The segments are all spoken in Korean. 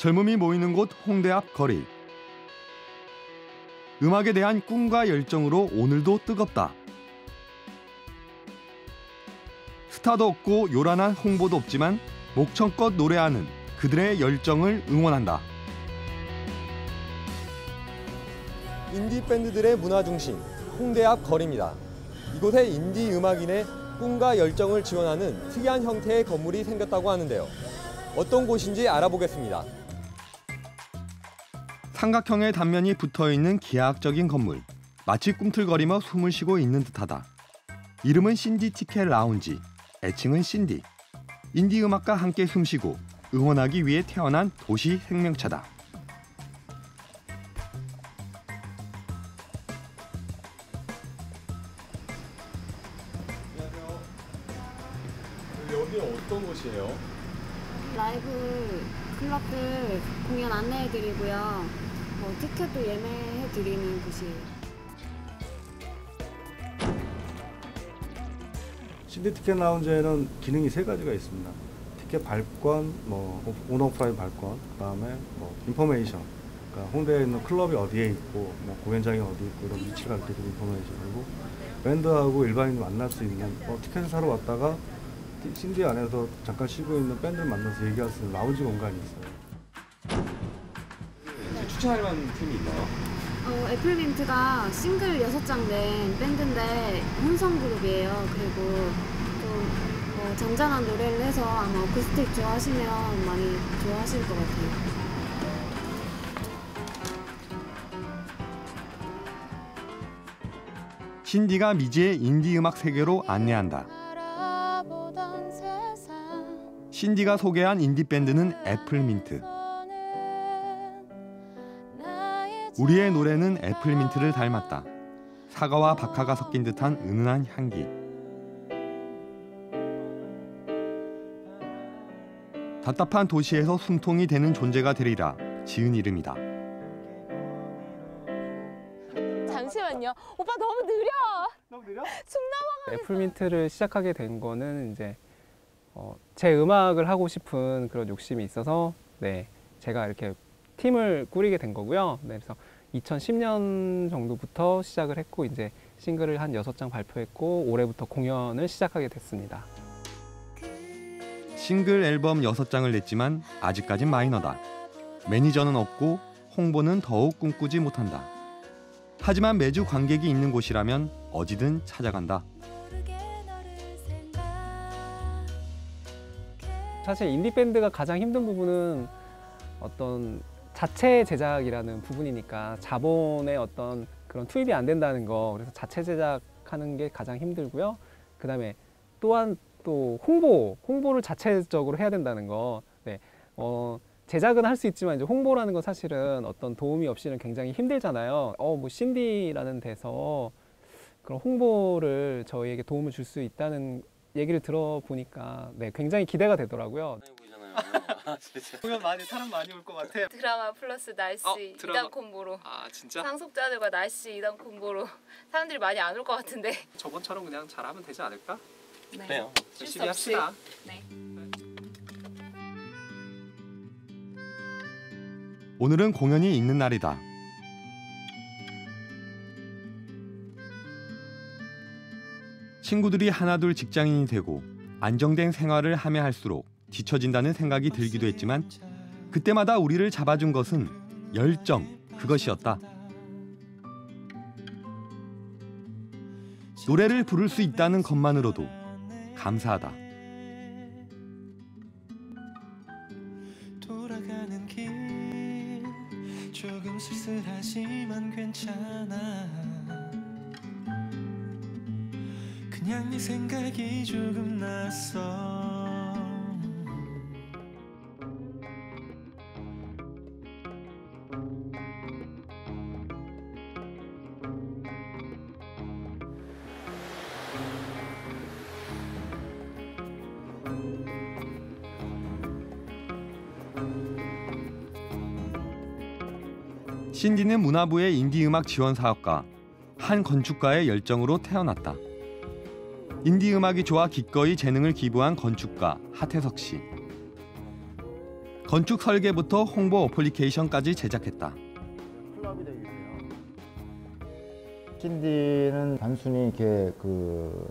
젊음이 모이는 곳 홍대 앞 거리. 음악에 대한 꿈과 열정으로 오늘도 뜨겁다. 스타도 없고 요란한 홍보도 없지만 목청껏 노래하는 그들의 열정을 응원한다. 인디 밴드들의 문화 중심 홍대 앞 거리입니다. 이곳에 인디 음악인의 꿈과 열정을 지원하는 특이한 형태의 건물이 생겼다고 하는데요. 어떤 곳인지 알아보겠습니다. 삼각형의 단면이 붙어 있는 기하학적인 건물. 마치 꿈틀거리며 숨을 쉬고 있는 듯하다. 이름은 신디 티켓 라운지. 애칭은 신디. 인디 음악과 함께 숨쉬고 응원하기 위해 태어난 도시 생명차다. 여기는 어떤 곳이에요? 라이브 클럽들 공연 안내해드리고요. 뭐 티켓도 예매해 드리는 곳이에요. 씬디 티켓 라운지에는 기능이 세 가지가 있습니다. 티켓 발권, 뭐 온오프라인 발권, 그다음에 뭐 information. 그러니까 홍대에 있는 클럽이 어디에 있고, 뭐 공연장이 어디 있고 이런 알게 되는 information 그리고 밴드하고 일반인이 만날 수 있는 뭐 티켓을 사러 왔다가 티- 씬디 안에서 잠깐 쉬고 있는 밴드를 만나서 얘기할 수 있는 라운지 공간이 있어요. 추천할 만한 팀이 있나요? 어, 애플민트가 싱글 6장 낸 밴드인데 혼성 그룹이에요. 그리고 좀뭐 잔잔한 노래를 해서 아마 어쿠스틱 좋아하시면 많이 좋아하실 것 같아요. 씬디가 미지의 인디 음악 세계로 안내한다. 씬디가 소개한 인디 밴드는 애플민트. 우리의 노래는 애플민트를 닮았다. 사과와 박하가 섞인 듯한 은은한 향기. 답답한 도시에서 숨통이 되는 존재가 되리라 지은 이름이다. 잠시만요. 오빠 너무 느려. 너무 느려? 애플민트를 시작하게 된 거는 이제 어, 제 음악을 하고 싶은 그런 욕심이 있어서 네 제가 이렇게 팀을 꾸리게 된 거고요. 네, 그래서 2010년 정도부터 시작을 했고 이제 싱글을 한 여섯 장 발표했고 올해부터 공연을 시작하게 됐습니다. 싱글 앨범 6장을 냈지만 아직까진 마이너다. 매니저는 없고 홍보는 더욱 꿈꾸지 못한다. 하지만 매주 관객이 있는 곳이라면 어디든 찾아간다. 사실 인디 밴드가 가장 힘든 부분은 어떤 자체 제작이라는 부분이니까 자본의 어떤 그런 투입이 안 된다는 거 그래서 자체 제작하는 게 가장 힘들고요. 그 다음에 또한 또 홍보 홍보를 자체적으로 해야 된다는 거. 네. 어, 제작은 할 수 있지만 이제 홍보라는 건 사실은 어떤 도움이 없이는 굉장히 힘들잖아요. 어, 뭐 신디라는 데서 그런 홍보를 저희에게 도움을 줄 수 있다는 얘기를 들어보니까 네, 굉장히 기대가 되더라고요. 공연 많이 사람 많이 올 것 같아요. 드라마 플러스 날씨 어, 드라마. 2단 콤보로 아 진짜? 상속자들과 날씨 2단 콤보로 사람들이 많이 안 올 것 같은데 저번처럼 그냥 잘하면 되지 않을까? 네. 그래요. 열심히. 합시다. 네. 오늘은 공연이 있는 날이다. 친구들이 하나둘 직장인이 되고 안정된 생활을 하며 할수록 뒤처진다는 생각이 들기도 했지만 그때마다 우리를 잡아준 것은 열정 그것이었다. 노래를 부를 수 있다는 것만으로도 감사하다. 그냥 네 생각이 조금 났어 신디는 문화부의 인디 음악 지원 사업가, 한 건축가의 열정으로 태어났다. 인디 음악이 좋아 기꺼이 재능을 기부한 건축가 하태석 씨. 건축 설계부터 홍보 어플리케이션까지 제작했다. 신디는 단순히 이렇게 그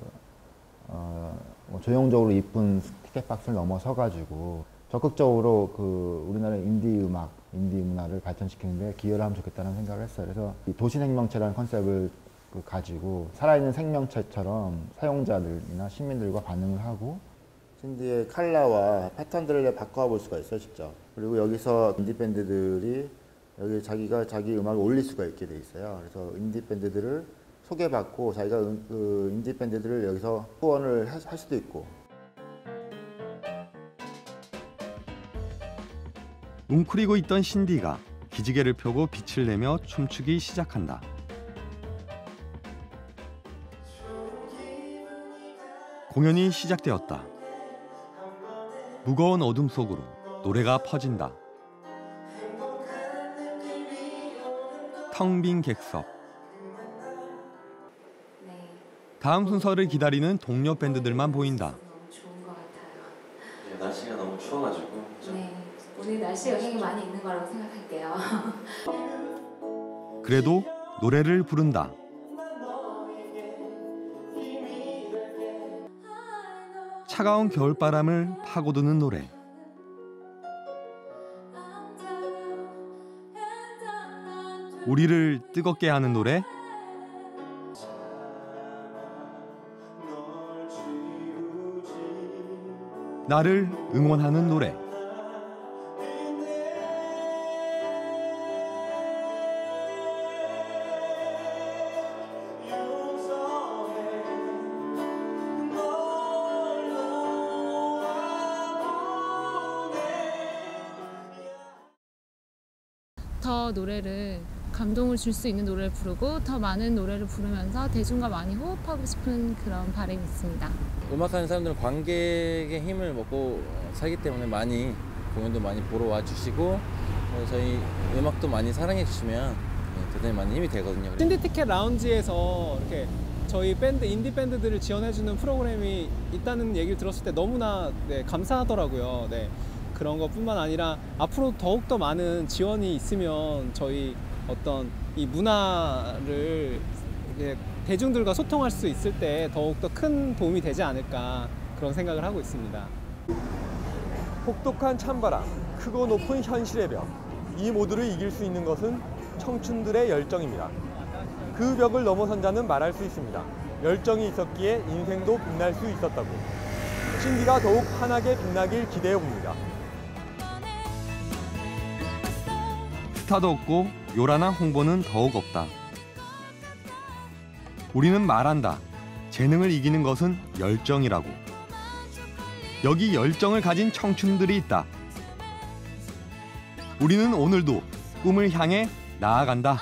어, 뭐 조형적으로 이쁜 티켓 박스를 넘어서 가지고 적극적으로 그 우리나라 인디 음악, 인디 문화를 발전시키는데 기여를 하면 좋겠다는 생각을 했어요. 그래서 이 도시 생명체라는 컨셉을 그 가지고 살아있는 생명체처럼 사용자들이나 시민들과 반응을 하고 신디의 컬러와 패턴들을 바꿔볼 수가 있어요, 직접. 그리고 여기서 인디 밴드들이 여기 자기가 자기 음악을 올릴 수가 있게 돼 있어요. 그래서 인디 밴드들을 소개받고 자기가 음- 그 인디 밴드들을 여기서 후원을 할, 할 수도 있고 웅크리고 있던 신디가 기지개를 펴고 빛을 내며 춤추기 시작한다. 공연이 시작되었다. 무거운 어둠 속으로 노래가 퍼진다. 텅 빈 객석. 다음 순서를 기다리는 동료 밴드들만 보인다. 너무 좋은 것 같아요. 네, 날씨가 너무 추워가지고 좀 네, 날씨 영향이 많이 있는 거라고 생각할게요. 그래도 노래를 부른다. 차가운 겨울바람을 파고드는 노래. 우리를 뜨겁게 하는 노래. 나를 응원하는 노래. 더 노래를 감동을 줄 수 있는 노래를 부르고 더 많은 노래를 부르면서 대중과 많이 호흡하고 싶은 그런 바람이 있습니다. 음악하는 사람들은 관객의 힘을 먹고 어, 살기 때문에 많이 공연도 많이 보러 와주시고 어, 저희 음악도 많이 사랑해 주시면 네, 대단히 많은 힘이 되거든요. 신디 티켓 라운지에서 이렇게 저희 밴드 인디 밴드들을 지원해주는 프로그램이 있다는 얘기를 들었을 때 너무나 네, 감사하더라고요. 네. 그런 것뿐만 아니라 앞으로 더욱 더 많은 지원이 있으면 저희 어떤 이 문화를 대중들과 소통할 수 있을 때 더욱 더 큰 도움이 되지 않을까 그런 생각을 하고 있습니다. 혹독한 찬바람, 크고 높은 현실의 벽. 이 모두를 이길 수 있는 것은 청춘들의 열정입니다. 그 벽을 넘어선 자는 말할 수 있습니다. 열정이 있었기에 인생도 빛날 수 있었다고. 신디가 더욱 환하게 빛나길 기대해 봅니다. 스타도 없고 요란한 홍보는 더욱 없다. 우리는 말한다. 재능을 이기는 것은 열정이라고. 여기 열정을 가진 청춘들이 있다. 우리는 오늘도 꿈을 향해 나아간다.